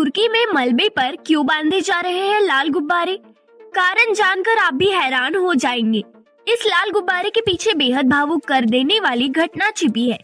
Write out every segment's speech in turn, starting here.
तुर्की में मलबे पर क्यों बांधे जा रहे हैं लाल गुब्बारे? कारण जानकर आप भी हैरान हो जाएँगे। इस लाल गुब्बारे के पीछे बेहद भावुक कर देने वाली घटना छिपी है।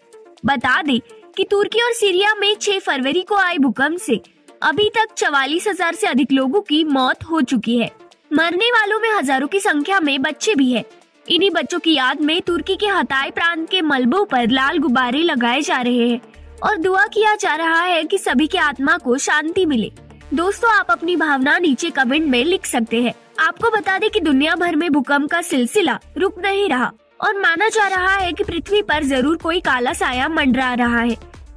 बता दें कि तुर्की और सीरिया में 6 फरवरी को आए भूकंप से अभी तक चवालीस हज़ार ऐसी अधिक लोगों की मौत हो चुकी है। मरने वालों में हज़ारों की संख्या में बच्चे भी हैं। इन्हीं बच्चों की याद में तुर्की के हताई प्रांत के मलबों पर लाल गुब्बारे लगाए जा रहे हैं। और दुआ किया जा रहा है कि सभी के आत्मा को शांति मिले। दोस्तों, आप अपनी भावना नीचे कमेंट में लिख सकते हैं। आपको बता दें कि दुनिया भर में भूकंप का सिलसिला रुक नहीं रहा और माना जा रहा है कि पृथ्वी पर ज़रूर कोई काला साया मंडरा रहा है।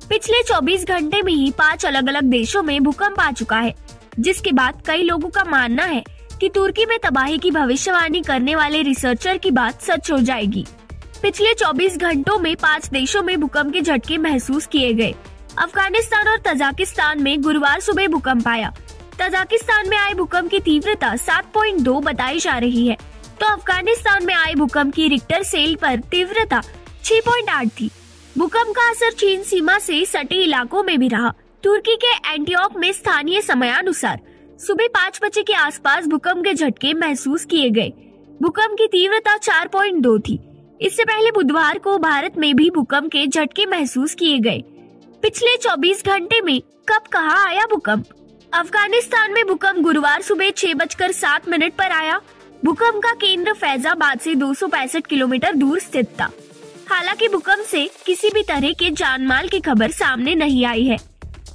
पिछले 24 घंटे में ही पाँच अलग अलग देशों में भूकंप आ चुका है, जिसके बाद कई लोगों का मानना है कि तुर्की में तबाही की भविष्यवाणी करने वाले रिसर्चर की बात सच हो जाएगी। पिछले 24 घंटों में पाँच देशों में भूकंप के झटके महसूस किए गए। अफ़गानिस्तान और तजाकिस्तान में गुरुवार सुबह भूकंप आया। तजाकिस्तान में आए भूकंप की तीव्रता 7.2 बताई जा रही है। तो अफ़गानिस्तान में आए भूकंप की रिक्टर सेल पर तीव्रता 6.8 थी। भूकंप का असर चीन सीमा से सटे इलाकों में भी रहा। तुर्की के एंटीऑक में स्थानीय समयानुसार सुबह पाँच बजे के आसपास भूकंप के झटके महसूस किए गए। भूकंप की तीव्रता 4.2 थी। इससे पहले बुधवार को भारत में भी भूकंप के झटके महसूस किए गए। पिछले 24 घंटे में कब कहा आया भूकंप? अफ़गानिस्तान में भूकंप गुरुवार सुबह छह बजकर सात मिनट पर आया। भूकंप का केंद्र फैजाबाद से दो सौ पैंसठ किलोमीटर दूर स्थित था। हालाँकि भूकंप से किसी भी तरह के जानमाल की खबर सामने नहीं आई है।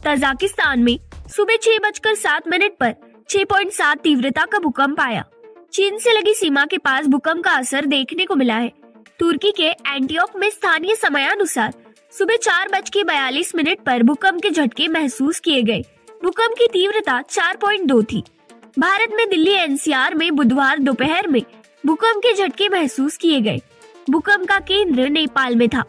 तजाकिस्तान में सुबह छह बजकर सात मिनट पर 6.7 तीव्रता का भूकंप आया। चीन से लगी सीमा के पास भूकंप का असर देखने को मिला है। तुर्की के एंटीओक में स्थानीय समयानुसार सुबह चार बज के बयालीस मिनट पर भूकंप के झटके महसूस किए गए। भूकंप की तीव्रता 4.2 थी। भारत में दिल्ली एनसीआर में बुधवार दोपहर में भूकंप के झटके महसूस किए गए। भूकंप का केंद्र नेपाल में था।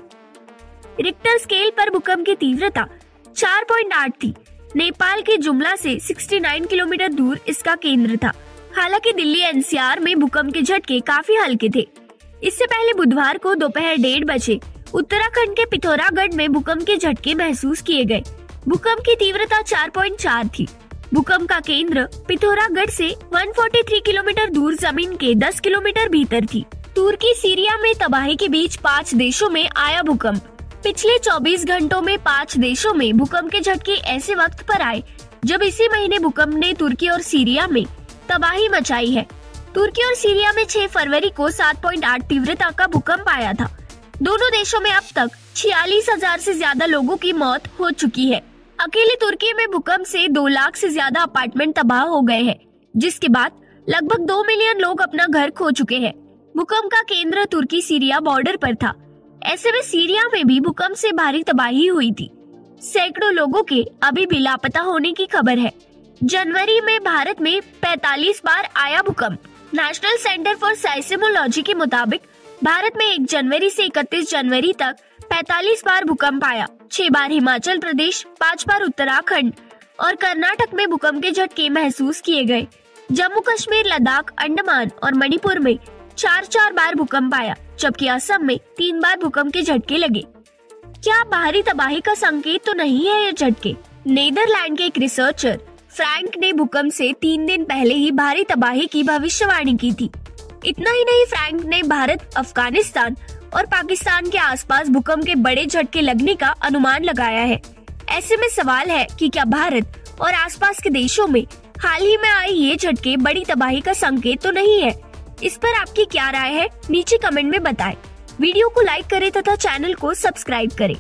रिक्टर स्केल पर भूकंप की तीव्रता 4.8 थी। नेपाल के जुमला से 69 किलोमीटर दूर इसका केंद्र था। हालाँकि दिल्ली एनसीआर में भूकंप के झटके काफ़ी हल्के थे। इससे पहले बुधवार को दोपहर डेढ़ बजे उत्तराखंड के पिथौरागढ़ में भूकंप के झटके महसूस किए गए। भूकंप की तीव्रता 4.4 थी। भूकंप का केंद्र पिथौरागढ़ से 143 किलोमीटर दूर ज़मीन के 10 किलोमीटर भीतर थी। तुर्की सीरिया में तबाही के बीच पाँच देशों में आया भूकंप। पिछले 24 घंटों में पाँच देशों में भूकंप के झटके ऐसे वक्त पर आए, जब इसी महीने भूकंप ने तुर्की और सीरिया में तबाही मचाई है। तुर्की और सीरिया में 6 फरवरी को 7.8 तीव्रता का भूकंप आया था। दोनों देशों में अब तक छियालीस हज़ार ऐसी ज़्यादा लोगों की मौत हो चुकी है। अकेले तुर्की में भूकंप से दो लाख से ज़्यादा अपार्टमेंट तबाह हो गए हैं, जिसके बाद लगभग दो मिलियन लोग अपना घर खो चुके हैं। भूकंप का केंद्र तुर्की सीरिया बॉर्डर पर था। ऐसे में सीरिया में भी भूकंप से भारी तबाही हुई थी। सैकड़ों लोगों के अभी भी लापता होने की खबर है। जनवरी में भारत में 45 बार आया भूकंप। नेशनल सेंटर फॉर साइसेमोलॉजी के मुताबिक, भारत में 1 जनवरी से 31 जनवरी तक 45 बार भूकंप आया। छह बार हिमाचल प्रदेश, पाँच बार उत्तराखंड और कर्नाटक में भूकंप के झटके महसूस किए गए। जम्मू कश्मीर, लद्दाख, अंडमान और मणिपुर में चार चार बार भूकंप आया, जबकि असम में तीन बार भूकंप के झटके लगे। क्या बाहरी तबाही का संकेत तो नहीं है ये झटके? नीदरलैंड के एक रिसर्चर फ्रैंक ने भूकंप से तीन दिन पहले ही भारी तबाही की भविष्यवाणी की थी। इतना ही नहीं, फ्रैंक ने भारत, अफ़गानिस्तान और पाकिस्तान के आसपास भूकंप के बड़े झटके लगने का अनुमान लगाया है। ऐसे में सवाल है कि क्या भारत और आसपास के देशों में हाल ही में आए ये झटके बड़ी तबाही का संकेत तो नहीं है? इस पर आपकी क्या राय है? नीचे कमेंट में बताएँ। वीडियो को लाइक करें तथा चैनल को सब्सक्राइब करें।